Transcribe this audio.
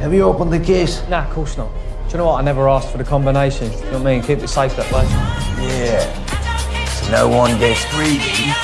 Have you opened the case? Nah, of course not. Do you know what? I never asked for the combination. You know what I mean? Keep it safe that way. Yeah. So no one gets greedy.